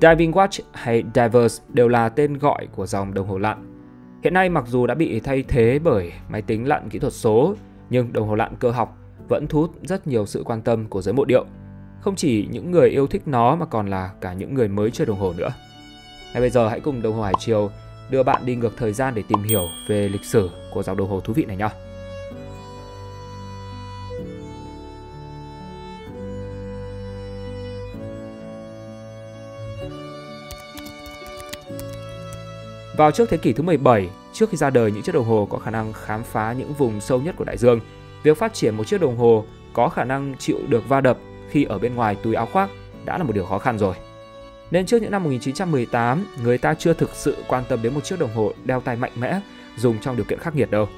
Diving Watch hay Divers đều là tên gọi của dòng đồng hồ lặn. Hiện nay mặc dù đã bị thay thế bởi máy tính lặn kỹ thuật số, nhưng đồng hồ lặn cơ học vẫn thu hút rất nhiều sự quan tâm của giới mộ điệu. Không chỉ những người yêu thích nó mà còn là cả những người mới chơi đồng hồ nữa. Ngay bây giờ hãy cùng đồng hồ Hải Triều đưa bạn đi ngược thời gian để tìm hiểu về lịch sử của dòng đồng hồ thú vị này nhé. Vào trước thế kỷ thứ 17, trước khi ra đời những chiếc đồng hồ có khả năng khám phá những vùng sâu nhất của đại dương, việc phát triển một chiếc đồng hồ có khả năng chịu được va đập khi ở bên ngoài túi áo khoác đã là một điều khó khăn rồi. Nên trước những năm 1918, người ta chưa thực sự quan tâm đến một chiếc đồng hồ đeo tay mạnh mẽ dùng trong điều kiện khắc nghiệt đâu.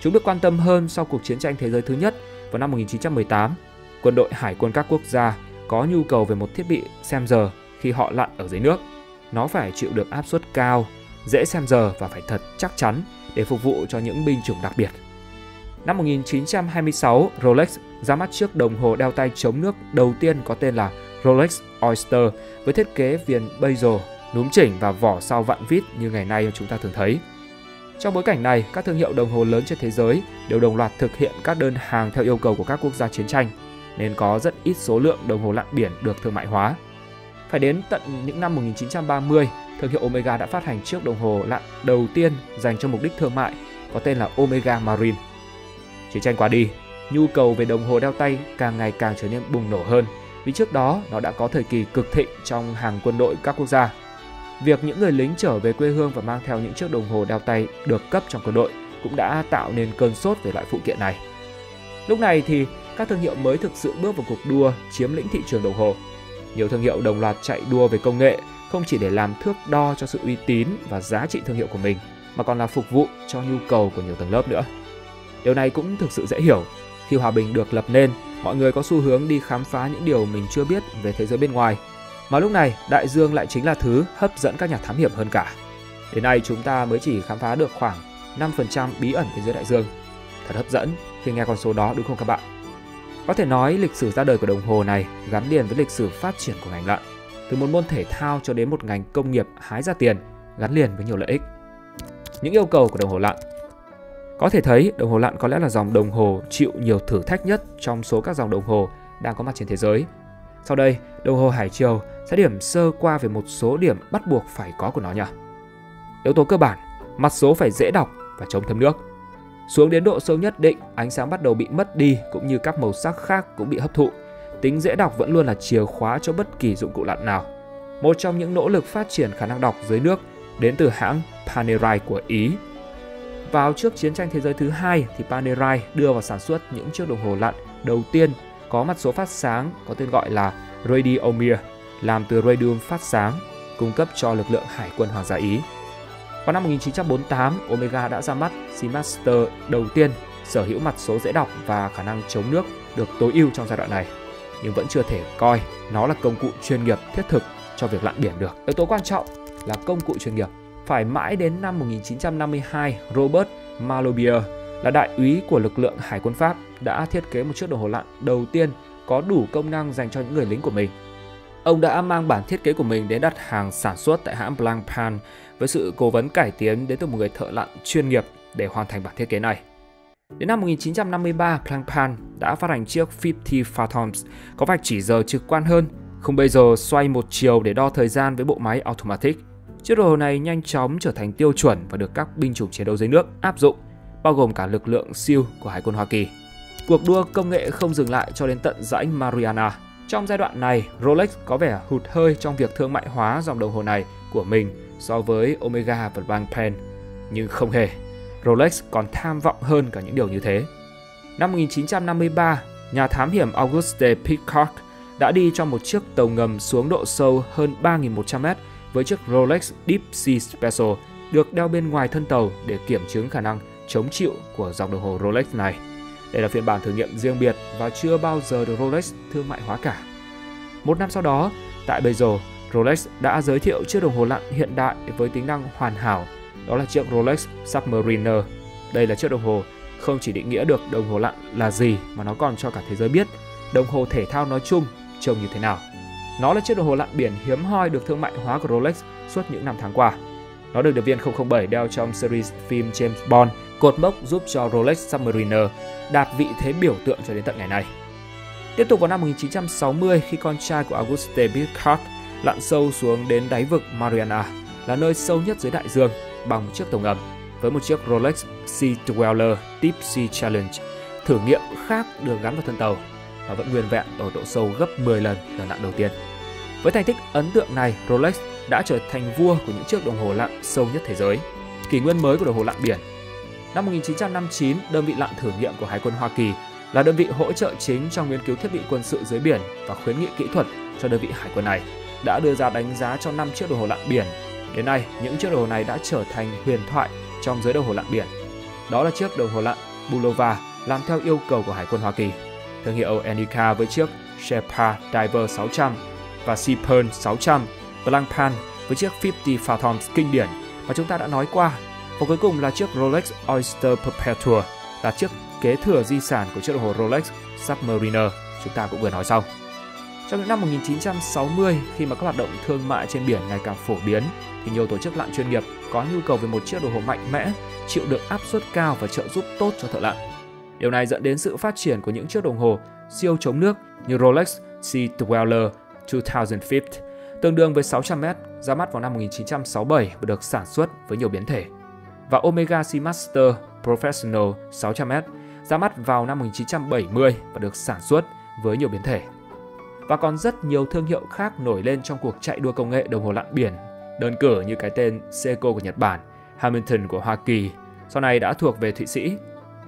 Chúng được quan tâm hơn sau cuộc chiến tranh thế giới thứ nhất vào năm 1918. Quân đội hải quân các quốc gia có nhu cầu về một thiết bị xem giờ khi họ lặn ở dưới nước. Nó phải chịu được áp suất cao, dễ xem giờ và phải thật chắc chắn để phục vụ cho những binh chủng đặc biệt. Năm 1926, Rolex ra mắt chiếc đồng hồ đeo tay chống nước đầu tiên có tên là Rolex Oyster với thiết kế viền bezel, núm chỉnh và vỏ sau vặn vít như ngày nay chúng ta thường thấy. Trong bối cảnh này, các thương hiệu đồng hồ lớn trên thế giới đều đồng loạt thực hiện các đơn hàng theo yêu cầu của các quốc gia chiến tranh, nên có rất ít số lượng đồng hồ lặn biển được thương mại hóa. Phải đến tận những năm 1930, thương hiệu Omega đã phát hành chiếc đồng hồ lặn đầu tiên dành cho mục đích thương mại có tên là Omega Marine. Chiến tranh qua đi, nhu cầu về đồng hồ đeo tay càng ngày càng trở nên bùng nổ hơn vì trước đó nó đã có thời kỳ cực thịnh trong hàng quân đội các quốc gia. Việc những người lính trở về quê hương và mang theo những chiếc đồng hồ đeo tay được cấp trong quân đội cũng đã tạo nên cơn sốt về loại phụ kiện này. Lúc này thì các thương hiệu mới thực sự bước vào cuộc đua chiếm lĩnh thị trường đồng hồ. Nhiều thương hiệu đồng loạt chạy đua về công nghệ không chỉ để làm thước đo cho sự uy tín và giá trị thương hiệu của mình mà còn là phục vụ cho nhu cầu của nhiều tầng lớp nữa. Điều này cũng thực sự dễ hiểu. Khi hòa bình được lập nên, mọi người có xu hướng đi khám phá những điều mình chưa biết về thế giới bên ngoài. Mà lúc này, đại dương lại chính là thứ hấp dẫn các nhà thám hiểm hơn cả. Đến nay chúng ta mới chỉ khám phá được khoảng 5% bí ẩn thế giới đại dương. Thật hấp dẫn khi nghe con số đó đúng không các bạn? Có thể nói lịch sử ra đời của đồng hồ này gắn liền với lịch sử phát triển của ngành lặn từ một môn thể thao cho đến một ngành công nghiệp hái ra tiền, gắn liền với nhiều lợi ích. Những yêu cầu của đồng hồ lặn Có thể thấy đồng hồ lặn có lẽ là dòng đồng hồ chịu nhiều thử thách nhất trong số các dòng đồng hồ đang có mặt trên thế giới. Sau đây, đồng hồ Hải Triều sẽ điểm sơ qua về một số điểm bắt buộc phải có của nó nhé. Yếu tố cơ bản, mặt số phải dễ đọc và chống thấm nước. Xuống đến độ sâu nhất định, ánh sáng bắt đầu bị mất đi cũng như các màu sắc khác cũng bị hấp thụ tính dễ đọc vẫn luôn là chìa khóa cho bất kỳ dụng cụ lặn nào. Một trong những nỗ lực phát triển khả năng đọc dưới nước đến từ hãng Panerai của Ý. Vào trước chiến tranh thế giới thứ hai thì Panerai đưa vào sản xuất những chiếc đồng hồ lặn đầu tiên có mặt số phát sáng có tên gọi là Radiomir, làm từ radium phát sáng, cung cấp cho lực lượng hải quân Hoàng gia Ý. Vào năm 1948, Omega đã ra mắt Seamaster đầu tiên sở hữu mặt số dễ đọc và khả năng chống nước được tối ưu trong giai đoạn này nhưng vẫn chưa thể coi nó là công cụ chuyên nghiệp thiết thực cho việc lặn biển được. Yếu tố quan trọng là công cụ chuyên nghiệp. Phải mãi đến năm 1952, Robert Malobier là đại úy của lực lượng Hải quân Pháp đã thiết kế một chiếc đồng hồ lặn đầu tiên có đủ công năng dành cho những người lính của mình. Ông đã mang bản thiết kế của mình đến đặt hàng sản xuất tại hãng Blancpain với sự cố vấn cải tiến đến từ một người thợ lặn chuyên nghiệp để hoàn thành bản thiết kế này. Đến năm 1953, Blancpain đã phát hành chiếc 50 Fathoms có vạch chỉ giờ trực quan hơn, không bây giờ xoay một chiều để đo thời gian với bộ máy automatic. Chiếc đồng hồ này nhanh chóng trở thành tiêu chuẩn và được các binh chủng chiến đấu dưới nước áp dụng, bao gồm cả lực lượng siêu của Hải quân Hoa Kỳ. Cuộc đua công nghệ không dừng lại cho đến tận rãnh Mariana. Trong giai đoạn này, Rolex có vẻ hụt hơi trong việc thương mại hóa dòng đồng hồ này của mình so với Omega và Blancpain, nhưng không hề Rolex còn tham vọng hơn cả những điều như thế. Năm 1953, nhà thám hiểm Auguste Peacock đã đi cho một chiếc tàu ngầm xuống độ sâu hơn 3.100m với chiếc Rolex Deep Sea Special được đeo bên ngoài thân tàu để kiểm chứng khả năng chống chịu của dòng đồng hồ Rolex này. Đây là phiên bản thử nghiệm riêng biệt và chưa bao giờ được Rolex thương mại hóa cả. Một năm sau đó, tại Basel, Rolex đã giới thiệu chiếc đồng hồ lặn hiện đại với tính năng hoàn hảo đó là chiếc Rolex Submariner. Đây là chiếc đồng hồ không chỉ định nghĩa được đồng hồ lặn là gì mà nó còn cho cả thế giới biết đồng hồ thể thao nói chung trông như thế nào. Nó là chiếc đồng hồ lặn biển hiếm hoi được thương mại hóa của Rolex suốt những năm tháng qua. Nó được điệp viên 007 đeo trong series phim James Bond, cột mốc giúp cho Rolex Submariner đạt vị thế biểu tượng cho đến tận ngày nay. Tiếp tục vào năm 1960 khi con trai của Auguste Piccard lặn sâu xuống đến đáy vực Mariana là nơi sâu nhất dưới đại dương bằng một chiếc tàu ngầm với một chiếc Rolex Sea Dweller Deep Sea Challenge. Thử nghiệm khác được gắn vào thân tàu và vẫn nguyên vẹn ở độ sâu gấp 10 lần lần lặn đầu tiên. Với thành tích ấn tượng này, Rolex đã trở thành vua của những chiếc đồng hồ lặn sâu nhất thế giới. Kỷ nguyên mới của đồng hồ lặn biển. Năm 1959, đơn vị lặn thử nghiệm của Hải quân Hoa Kỳ là đơn vị hỗ trợ chính trong nghiên cứu thiết bị quân sự dưới biển và khuyến nghị kỹ thuật cho đơn vị hải quân này đã đưa ra đánh giá cho 5 chiếc đồng hồ lặn biển. Đến nay, những chiếc đồng hồ này đã trở thành huyền thoại trong giới đồng hồ lặn biển. Đó là chiếc đồng hồ lặn Bulova làm theo yêu cầu của Hải quân Hoa Kỳ. Thương hiệu Enica với chiếc Shepard Diver 600 và Seapern 600, Blancpain với chiếc 50 Fathoms kinh điển mà chúng ta đã nói qua. Và cuối cùng là chiếc Rolex Oyster Perpetua là chiếc kế thừa di sản của chiếc đồng hồ Rolex Submariner chúng ta cũng vừa nói xong. Trong những năm 1960, khi mà các hoạt động thương mại trên biển ngày càng phổ biến, thì nhiều tổ chức lặn chuyên nghiệp có nhu cầu về một chiếc đồng hồ mạnh mẽ, chịu được áp suất cao và trợ giúp tốt cho thợ lặn. Điều này dẫn đến sự phát triển của những chiếc đồng hồ siêu chống nước như Rolex Sea Dweller 2005, tương đương với 600m, ra mắt vào năm 1967 và được sản xuất với nhiều biến thể. Và Omega Seamaster Professional 600m ra mắt vào năm 1970 và được sản xuất với nhiều biến thể. Và còn rất nhiều thương hiệu khác nổi lên trong cuộc chạy đua công nghệ đồng hồ lặn biển, đơn cử như cái tên Seiko của Nhật Bản, Hamilton của Hoa Kỳ, sau này đã thuộc về Thụy Sĩ.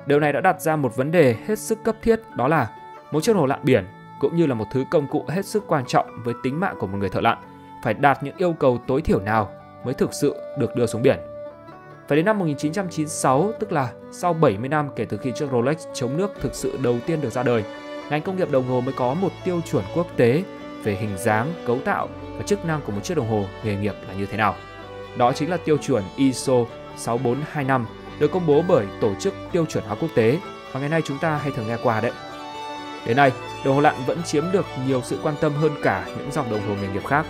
Điều này đã đặt ra một vấn đề hết sức cấp thiết đó là một chiếc đồng hồ lặn biển cũng như là một thứ công cụ hết sức quan trọng với tính mạng của một người thợ lặn phải đạt những yêu cầu tối thiểu nào mới thực sự được đưa xuống biển. Phải đến năm 1996, tức là sau 70 năm kể từ khi chiếc Rolex chống nước thực sự đầu tiên được ra đời, ngành công nghiệp đồng hồ mới có một tiêu chuẩn quốc tế về hình dáng, cấu tạo và chức năng của một chiếc đồng hồ nghề nghiệp là như thế nào. Đó chính là tiêu chuẩn ISO 6425 được công bố bởi Tổ chức Tiêu chuẩn hóa quốc tế và ngày nay chúng ta hay thường nghe qua đấy. Đến nay, đồng hồ lặn vẫn chiếm được nhiều sự quan tâm hơn cả những dòng đồng hồ nghề nghiệp khác.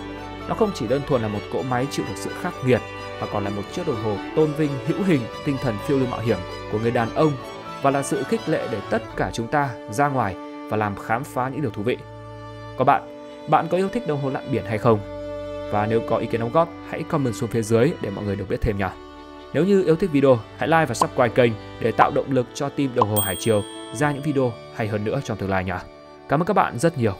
Nó không chỉ đơn thuần là một cỗ máy chịu được sự khắc nghiệt mà còn là một chiếc đồng hồ tôn vinh hữu hình tinh thần phiêu lưu mạo hiểm của người đàn ông và là sự khích lệ để tất cả chúng ta ra ngoài và làm khám phá những điều thú vị. Có bạn, bạn có yêu thích đồng hồ lặn biển hay không? Và nếu có ý kiến đóng góp, hãy comment xuống phía dưới để mọi người được biết thêm nhé. Nếu như yêu thích video, hãy like và subscribe kênh để tạo động lực cho team đồng hồ Hải Triều ra những video hay hơn nữa trong tương lai nhé. Cảm ơn các bạn rất nhiều